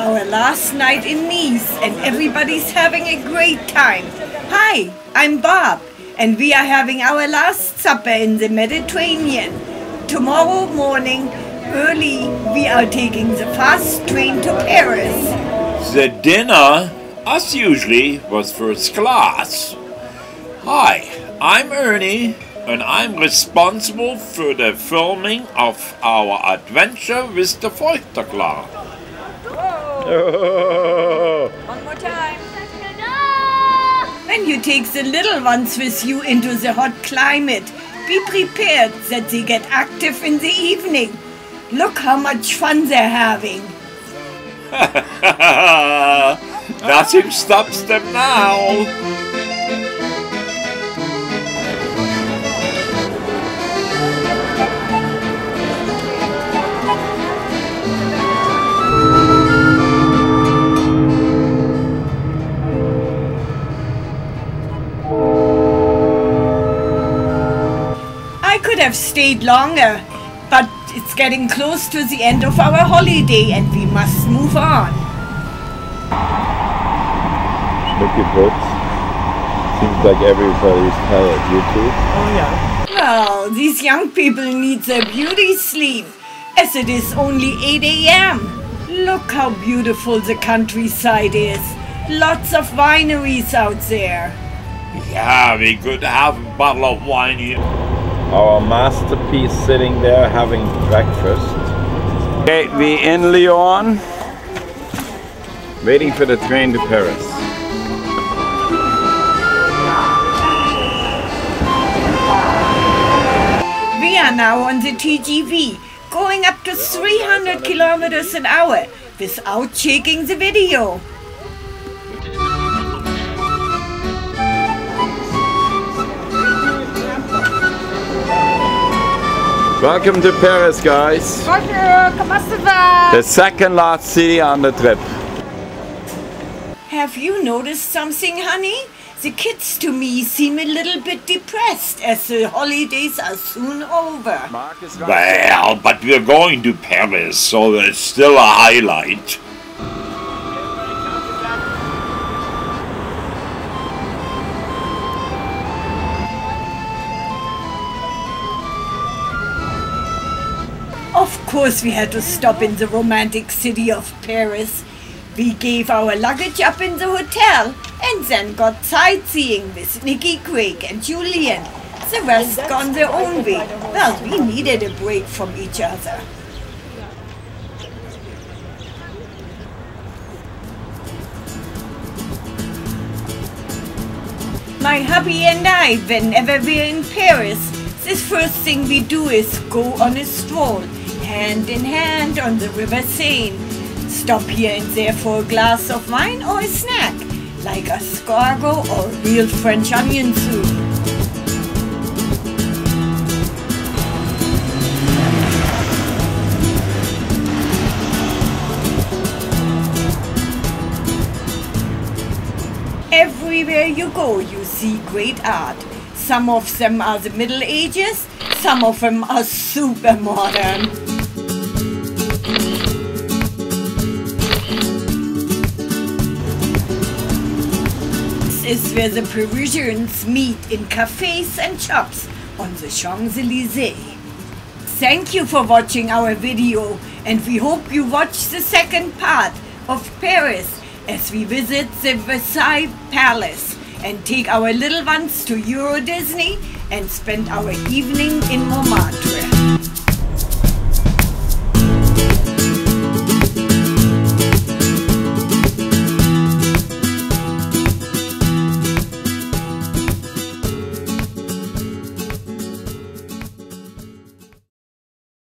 our last night in Nice and everybody's having a great time. Hi, I'm Barb and we are having our last supper in the Mediterranean. Tomorrow morning, early, we are taking the fast train to Paris. The dinner, as usually, was first class. Hi, I'm Ernie, and I'm responsible for the filming of our adventure with the Feuchterklar. One more time. When you take the little ones with you into the hot climate, be prepared that they get active in the evening. Look how much fun they're having. Nothing stops them now. Could have stayed longer, but it's getting close to the end of our holiday and we must move on. Schnucki puts. Seems like everybody's tired. You too? Oh yeah. Well, these young people need their beauty sleep, as it is only 8 a.m. Look how beautiful the countryside is. Lots of wineries out there. Yeah, we could have a bottle of wine here. Our masterpiece sitting there having breakfast. Okay, we in Lyon. Waiting for the train to Paris. We are now on the TGV, going up to 300 kilometers an hour without shaking the video. Welcome to Paris, guys. Bonjour, comment ça va? The second last city on the trip. Have you noticed something, honey? The kids to me seem a little bit depressed as the holidays are soon over. Well, but we're going to Paris, so it's still a highlight. Of course, we had to stop in the romantic city of Paris. We gave our luggage up in the hotel and then got sightseeing with Nikki, Craig, and Julian. The rest gone their own way. Well, we needed a break from each other. My hubby and I, whenever we're in Paris, the first thing we do is go on a stroll, hand in hand on the River Seine. Stop here and there for a glass of wine or a snack, like a escargot or real French onion soup. Everywhere you go, you see great art. Some of them are the Middle Ages, some of them are super modern. Is where the Parisians meet in cafes and shops on the Champs-Élysées. Thank you for watching our video and we hope you watch the second part of Paris as we visit the Versailles Palace and take our little ones to Euro Disney and spend our evening in Montmartre.